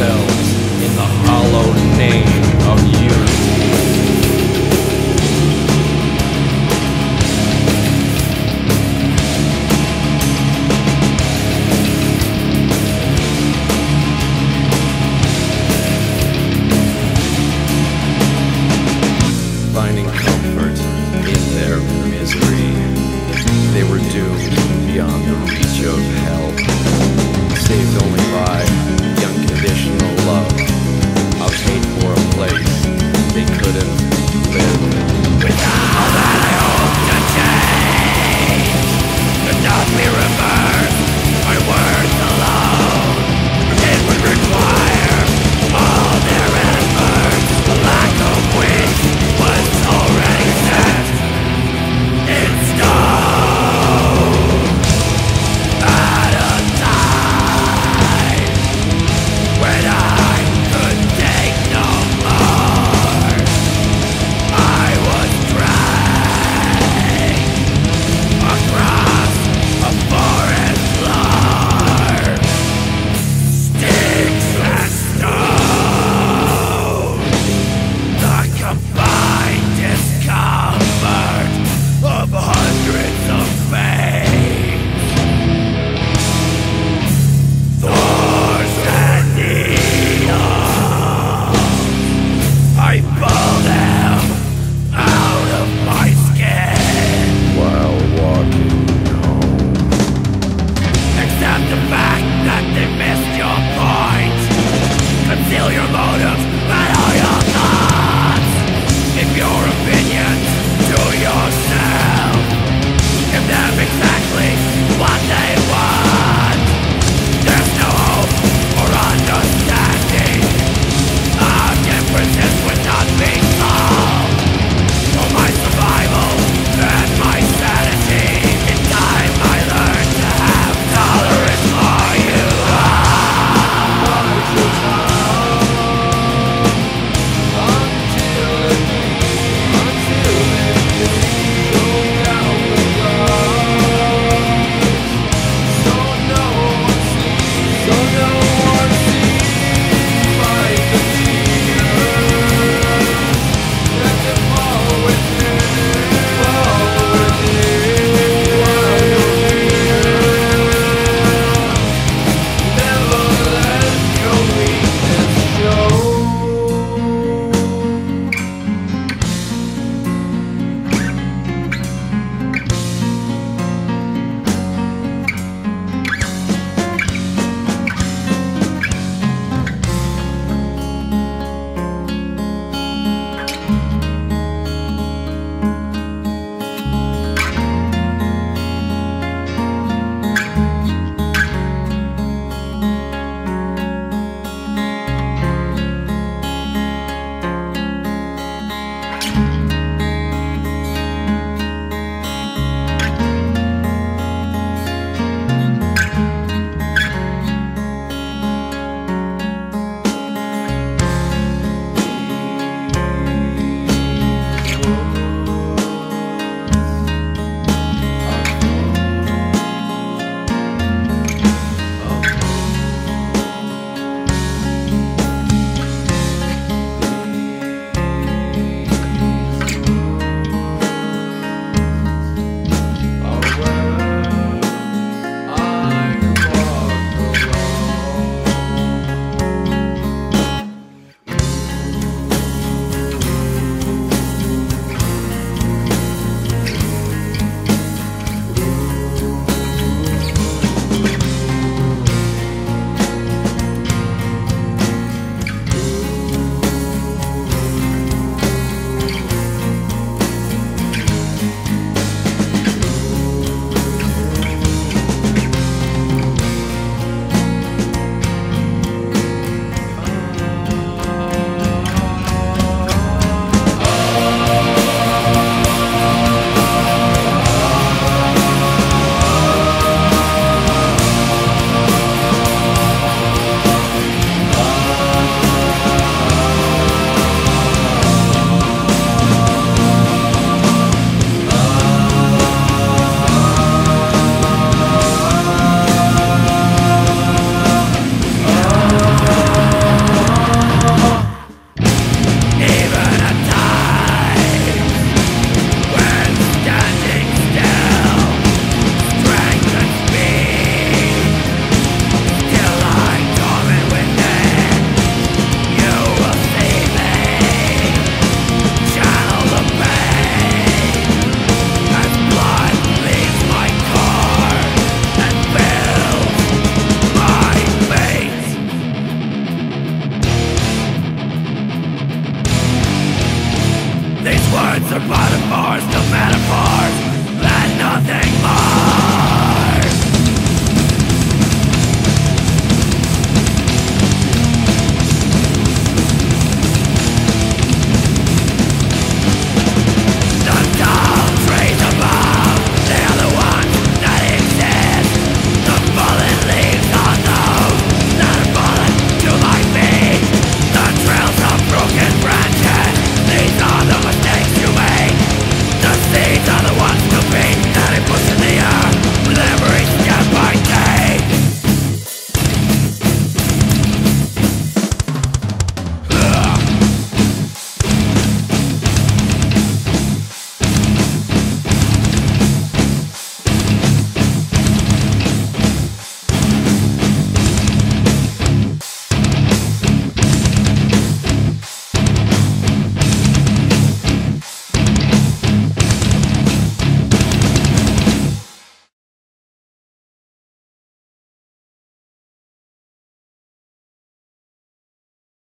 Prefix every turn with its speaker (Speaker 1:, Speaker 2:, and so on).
Speaker 1: themselves in the hollow name. conceal your motives, but all your thoughts If your opinions do yourself If them exactly metaphors, no metaphors, and nothing more.